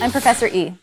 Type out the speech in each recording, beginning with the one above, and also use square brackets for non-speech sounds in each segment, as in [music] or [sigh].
I'm Professor E.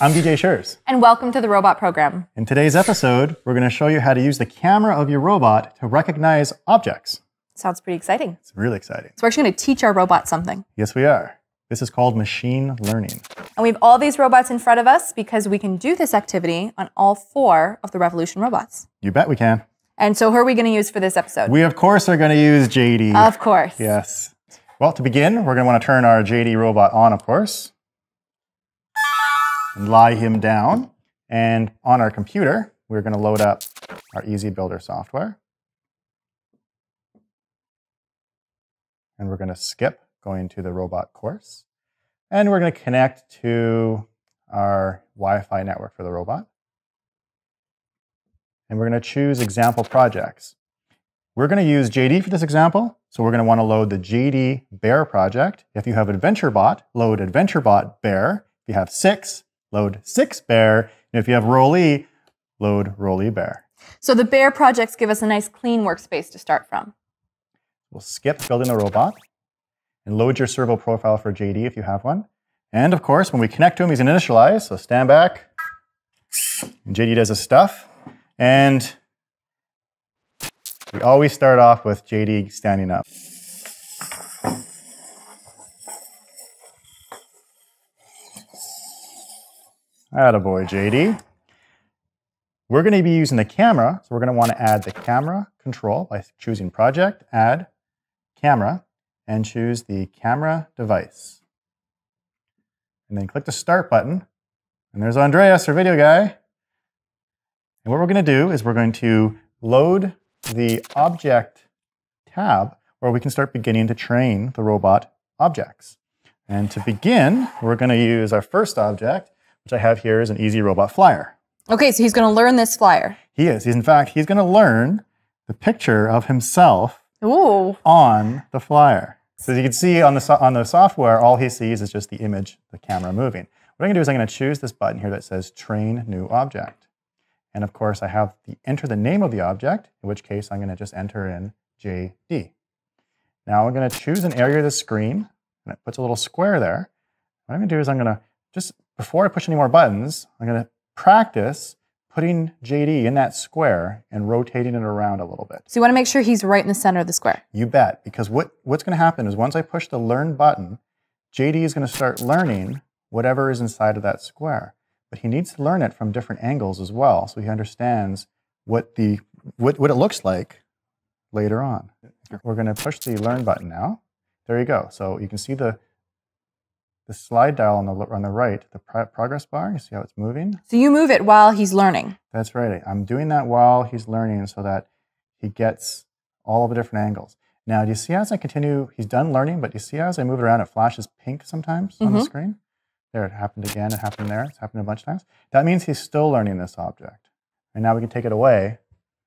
I'm DJ Sures. And welcome to the Robot Program. In today's episode, we're going to show you how to use the camera of your robot to recognize objects. Sounds pretty exciting. It's really exciting. So we're actually going to teach our robot something. Yes, we are. This is called machine learning. And we have all these robots in front of us because we can do this activity on all four of the Revolution robots. You bet we can. And so who are we going to use for this episode? We, of course, are going to use JD. Of course. Yes. Well, to begin, we're going to want to turn our JD robot on, of course, and lie him down. And on our computer, we're going to load up our EZ-Builder software. And we're going to skip going to the robot course. And we're going to connect to our Wi-Fi network for the robot. And we're going to choose example projects. We're going to use JD for this example, so we're going to want to load the JD Bare project. If you have AdventureBot, load AdventureBot Bare. If you have Six, load Six Bare. And if you have Roli, load Roli Bare. So the Bare projects give us a nice clean workspace to start from. We'll skip building a robot and load your servo profile for JD if you have one. And of course, when we connect to him, he's an initialized, so stand back. And JD does his stuff. And we always start off with JD standing up. Attaboy, JD. We're going to be using the camera, so we're going to want to add the camera control by choosing Project, Add, Camera, and choose the camera device. And then click the Start button. And there's Andreas, our video guy. And what we're going to do is we're going to load the Object tab where we can start beginning to train the robot objects. And to begin, we're going to use our first object, which I have here is an EZ-Robot Flyer. Okay, so he's going to learn this flyer. He is. He's, in fact, he's going to learn the picture of himself Ooh. on the flyer. So as you can see on the, so on the software, all he sees is just the image, the camera moving. What I'm going to do is I'm going to choose this button here that says Train New Object. And of course, I have the enter the name of the object, in which case I'm going to just enter in JD. Now I'm going to choose an area of the screen, and it puts a little square there. What I'm going to do is I'm going to just, before I push any more buttons, I'm going to practice putting JD in that square and rotating it around a little bit. So you want to make sure he's right in the center of the square. You bet, because what, what's going to happen is once I push the learn button, JD is going to start learning whatever is inside of that square. But he needs to learn it from different angles as well, so he understands what, the, what, what it looks like later on. We're going to push the learn button now. There you go. So you can see the, the slide dial on the, on the right, the pro progress bar. You see how it's moving? So you move it while he's learning. That's right. I'm doing that while he's learning so that he gets all of the different angles. Now, do you see as I continue, he's done learning, but do you see as I move it around, it flashes pink sometimes mm -hmm. on the Mm-hmm. screen? There, it happened again, it happened there, it's happened a bunch of times. That means he's still learning this object. And now we can take it away,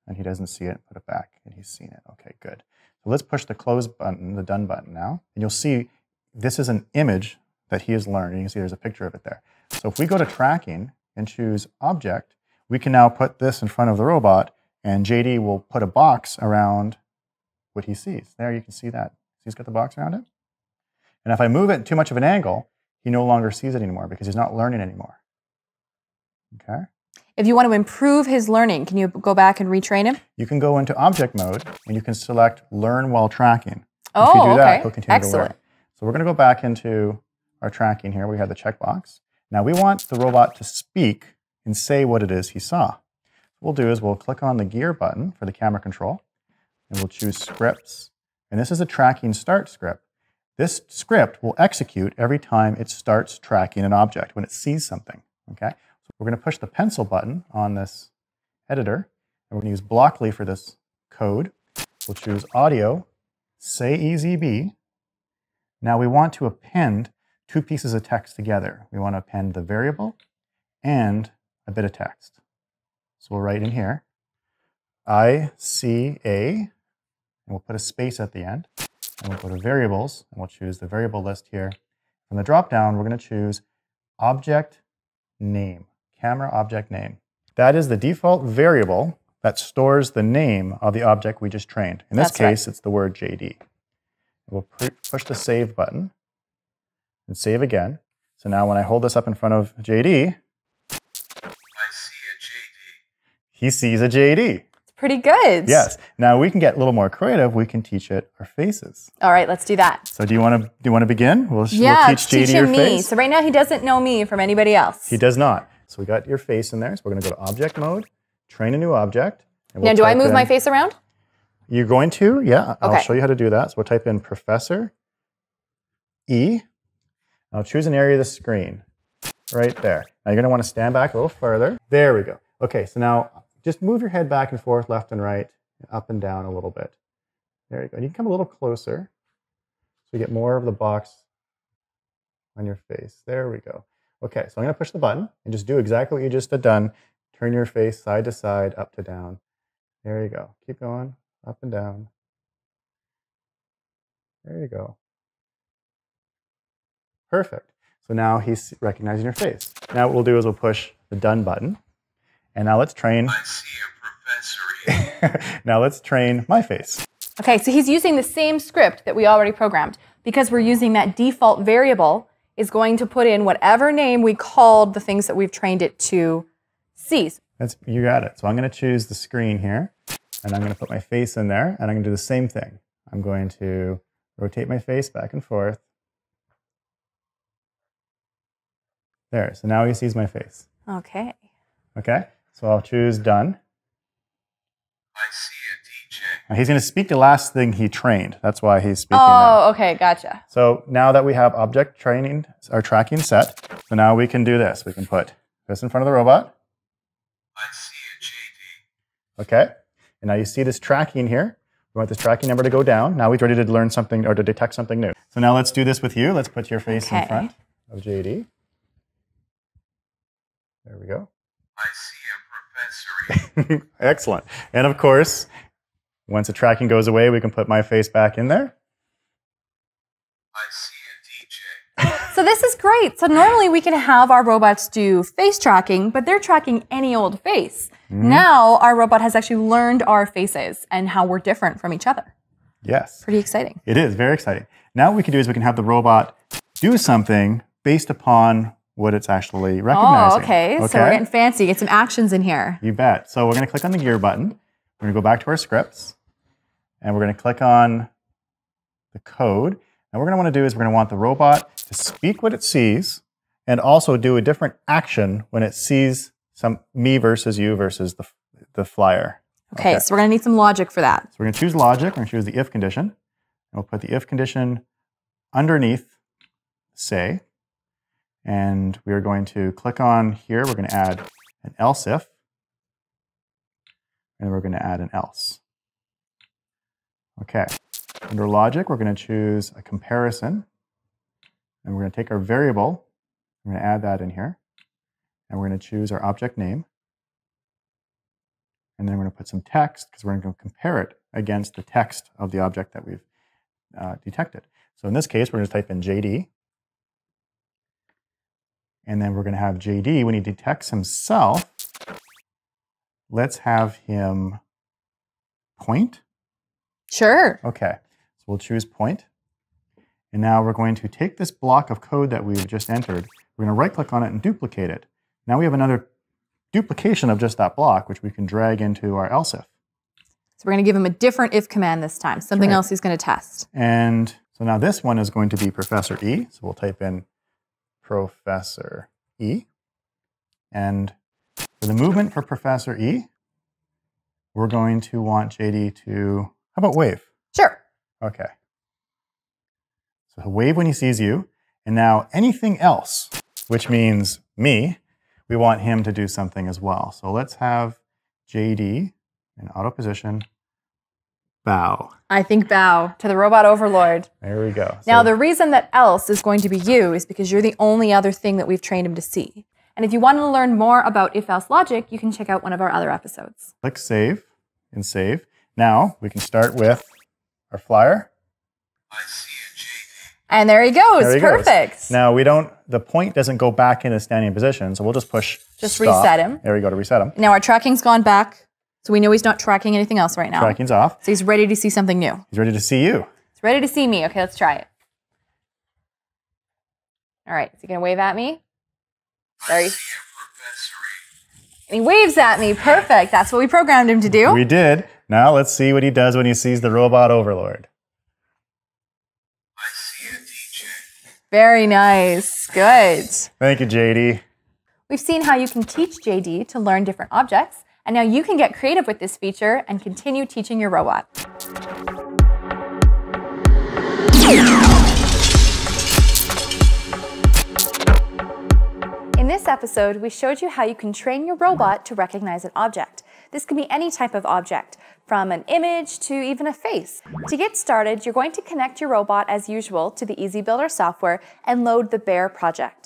and he doesn't see it, put it back, and he's seen it. Okay, good. So let's push the close button, the done button now, and you'll see this is an image that he has learned. You can see there's a picture of it there. So if we go to tracking and choose object, we can now put this in front of the robot, and JD will put a box around what he sees. There, you can see that. He's got the box around it. And if I move it too much of an angle, he no longer sees it anymore because he's not learning anymore. Okay? If you want to improve his learning, can you go back and retrain him? You can go into object mode and you can select learn while tracking. Oh, if you do oh, okay. that, he'll continue Excellent. to learn. So we're going to go back into our tracking here. We have the checkbox. Now we want the robot to speak and say what it is he saw. What we'll do is we'll click on the gear button for the camera control and we'll choose scripts. And this is a tracking start script. This script will execute every time it starts tracking an object when it sees something. Okay? So we're going to push the pencil button on this editor, and we're going to use Blockly for this code. We'll choose audio, say EZB. Now we want to append two pieces of text together. We want to append the variable and a bit of text. So we'll write in here, I C A, and we'll put a space at the end. And we'll go to variables, and we'll choose the variable list here. From the drop-down, we're going to choose object name, camera object name. That is the default variable that stores the name of the object we just trained. In this That's right. case, it's the word JD. We'll push the save button and save again. So now when I hold this up in front of JD, I see a JD. he sees a JD. It's pretty good. Yes. Now we can get a little more creative. We can teach it our faces. All right, let's do that. So do you want to do you want to begin? We'll, Yeah, we'll teach JD teach your me. face. So right now he doesn't know me from anybody else. He does not. So we got your face in there. So we're going to go to object mode, train a new object. and now, we'll do I move in- my face around? You're going to? Yeah. I'll show you how to do that. So we'll type in Professor E. I'll choose an area of the screen right there. Now you're going to want to stand back a little further. There we go. Okay, so now just move your head back and forth, left and right, up and down a little bit. There you go. And you can come a little closer so you get more of the box on your face. There we go. Okay, so I'm going to push the button and just do exactly what you just had done. Turn your face side to side, up to down. There you go. Keep going, up and down. There you go. Perfect. So now he's recognizing your face. Now what we'll do is we'll push the done button. And now let's train. I see a professor. [laughs] now let's train my face. Okay, so he's using the same script that we already programmed because we're using that default variable is going to put in whatever name we called the things that we've trained it to see. That's you got it. So I'm going to choose the screen here, and I'm going to put my face in there, and I'm going to do the same thing. I'm going to rotate my face back and forth. There. So now he sees my face. Okay. Okay. So I'll choose done. I see a DJ. Now he's going to speak the last thing he trained. That's why he's speaking oh, now. Oh, okay, gotcha. So now that we have object training or tracking set, so now we can do this. We can put this in front of the robot. I see a JD. Okay. And now you see this tracking here. We want this tracking number to go down. Now he's ready to learn something or to detect something new. So now let's do this with you. Let's put your face in front of JD. There we go. I see a professor. [laughs] Excellent. And of course, once the tracking goes away, we can put my face back in there. I see a DJ. [laughs] So this is great. So normally we can have our robots do face tracking, but they're tracking any old face. Mm-hmm. Now our robot has actually learned our faces and how we're different from each other. Yes. Pretty exciting. It is very exciting. Now what we can do is we can have the robot do something based upon what it's actually oh, recognizing. Oh, okay. So we're getting fancy. Get some actions in here. You bet. So we're going to click on the gear button. We're going to go back to our scripts, and we're going to click on the code. And what we're going to want to do is we're going to want the robot to speak what it sees, and also do a different action when it sees some me versus you versus the the flyer. Okay, Okay. so we're gonna need some logic for that. So we're going to choose logic. We're going to choose the if condition, and we'll put the if condition underneath say, and we are going to click on here. We're going to add an else if, and we're going to add an else. Okay. Under logic, we're going to choose a comparison, and we're going to take our variable. We're going to add that in here, and we're going to choose our object name. And then we're going to put some text because we're going to compare it against the text of the object that we've uh, detected. So in this case, we're going to type in JD. And then we're going to have JD, when he detects himself, let's have him point. Sure. Okay, so we'll choose point. And now we're going to take this block of code that we've just entered. We're going to right click on it and duplicate it. Now we have another duplication of just that block, which we can drag into our else if. So we're gonna give him a different if command this time, something right. else he's gonna test. And so now this one is going to be Professor E. So we'll type in Professor E. And for the movement for Professor E, we're going to want JD to, how about wave? Sure. Okay. So he'll wave when he sees you. And now anything else, which means me, we want him to do something as well. So let's have JD in auto position, bow. I think bow to the robot overlord. There we go. Now, So- the reason that else is going to be you is because you're the only other thing that we've trained him to see. And if you want to learn more about if else logic, you can check out one of our other episodes. click save and save. Now we can start with our flyer. I see a JD. And there he goes. There he goes. Perfect. Now we don't, the point doesn't go back into standing position, so we'll just push Just stop. reset him. There we go to reset him. Now our tracking's gone back. So we know he's not tracking anything else right now. Tracking's off. So he's ready to see something new. He's ready to see you. He's ready to see me. Okay, let's try it. All right, is he gonna wave at me? There I he, see a professory. and he waves at me. Perfect. That's what we programmed him to do. We did. Now let's see what he does when he sees the robot overlord. I see a DJ. Very nice. Good. Thank you, JD. We've seen how you can teach JD to learn different objects, and now you can get creative with this feature and continue teaching your robot. In this episode, we showed you how you can train your robot to recognize an object. This can be any type of object, from an image to even a face. To get started, you're going to connect your robot as usual to the EZ-Builder software and load the Bare project.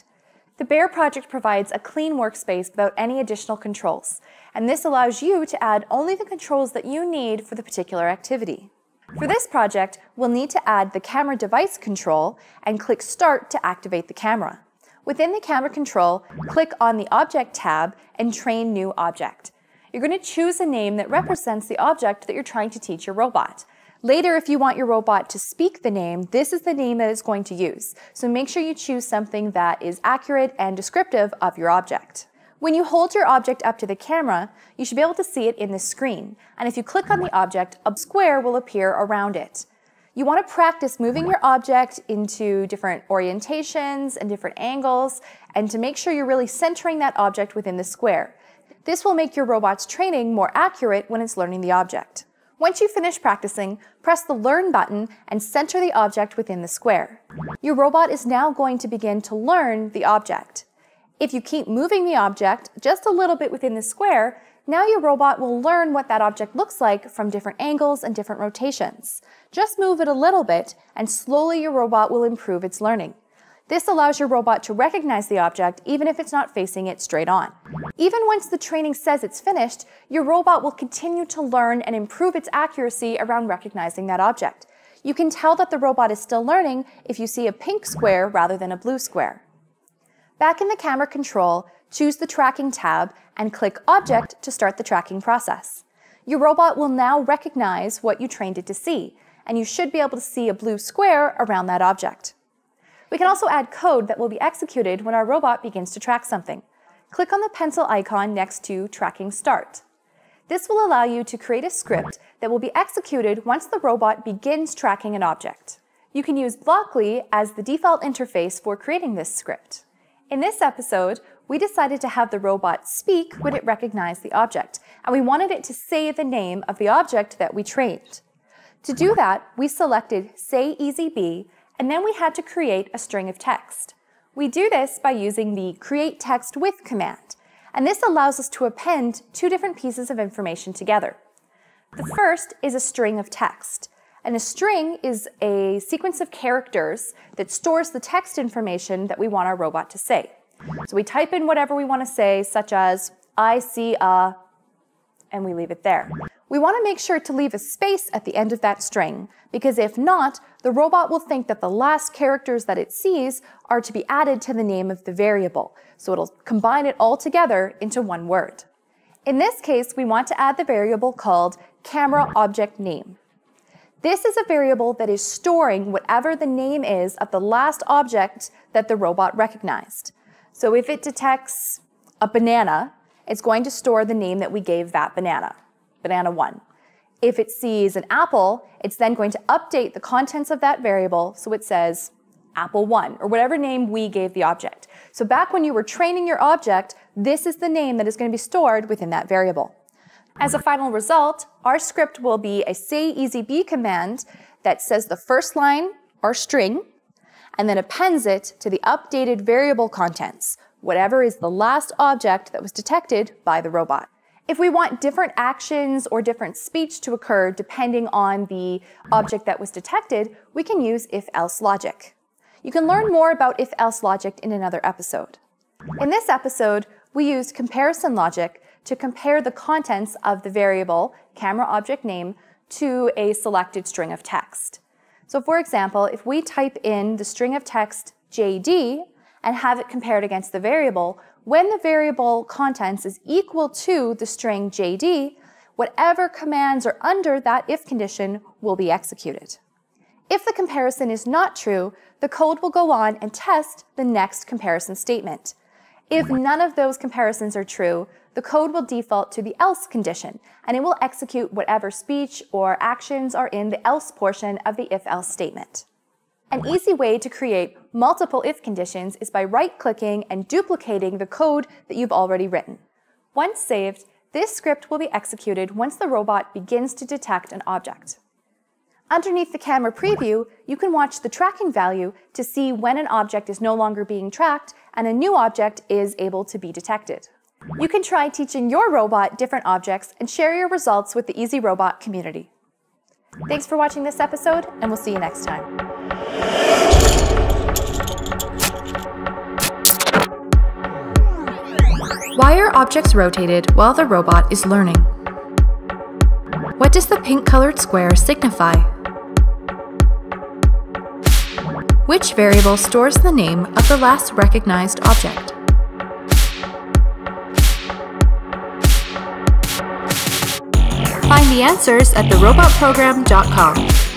The Bare project provides a clean workspace without any additional controls, and this allows you to add only the controls that you need for the particular activity. For this project, we'll need to add the camera device control and click Start to activate the camera. Within the camera control, click on the Object tab and Train New Object. You're going to choose a name that represents the object that you're trying to teach your robot. Later, if you want your robot to speak the name, this is the name that it's going to use. So make sure you choose something that is accurate and descriptive of your object. When you hold your object up to the camera, you should be able to see it in the screen. And if you click on the object, a square will appear around it. You want to practice moving your object into different orientations and different angles, and to make sure you're really centering that object within the square. This will make your robot's training more accurate when it's learning the object. Once you finish practicing, press the Learn button and center the object within the square. Your robot is now going to begin to learn the object. If you keep moving the object just a little bit within the square, now your robot will learn what that object looks like from different angles and different rotations. Just move it a little bit, and slowly your robot will improve its learning. This allows your robot to recognize the object even if it's not facing it straight on. Even once the training says it's finished, your robot will continue to learn and improve its accuracy around recognizing that object. You can tell that the robot is still learning if you see a pink square rather than a blue square. Back in the camera control, choose the Tracking tab and click Object to start the tracking process. Your robot will now recognize what you trained it to see, and you should be able to see a blue square around that object. We can also add code that will be executed when our robot begins to track something. Click on the pencil icon next to Tracking Start. This will allow you to create a script that will be executed once the robot begins tracking an object. You can use Blockly as the default interface for creating this script. In this episode, we decided to have the robot speak when it recognized the object, and we wanted it to say the name of the object that we trained. To do that, we selected Say EZB, and then we had to create a string of text. We do this by using the Create Text With command, and this allows us to append two different pieces of information together. The first is a string of text, and a string is a sequence of characters that stores the text information that we want our robot to say. So we type in whatever we want to say, such as, I see a, and we leave it there. We want to make sure to leave a space at the end of that string, because if not, the robot will think that the last characters that it sees are to be added to the name of the variable, so it'll combine it all together into one word. In this case, we want to add the variable called camera object name. This is a variable that is storing whatever the name is of the last object that the robot recognized. So if it detects a banana, it's going to store the name that we gave that banana, banana 1. If it sees an apple, it's then going to update the contents of that variable so it says apple 1 or whatever name we gave the object. So back when you were training your object, this is the name that is going to be stored within that variable. As a final result, our script will be a say EZB command that says the first line, our string, and then appends it to the updated variable contents, whatever is the last object that was detected by the robot. If we want different actions or different speech to occur depending on the object that was detected, we can use if-else logic. You can learn more about if-else logic in another episode. In this episode, we used comparison logic to compare the contents of the variable camera object name to a selected string of text. So for example, if we type in the string of text JD and have it compared against the variable, when the variable contents is equal to the string JD, whatever commands are under that if condition will be executed. If the comparison is not true, the code will go on and test the next comparison statement. If none of those comparisons are true, the code will default to the else condition, and it will execute whatever speech or actions are in the else portion of the if-else statement. An easy way to create multiple if conditions is by right-clicking and duplicating the code that you've already written. Once saved, this script will be executed once the robot begins to detect an object. Underneath the camera preview, you can watch the tracking value to see when an object is no longer being tracked and a new object is able to be detected. You can try teaching your robot different objects and share your results with the EZ-Robot community. Thanks for watching this episode, and we'll see you next time. Why are objects rotated while the robot is learning? What does the pink colored square signify? Which variable stores the name of the last recognized object? Find the answers at therobotprogram.com.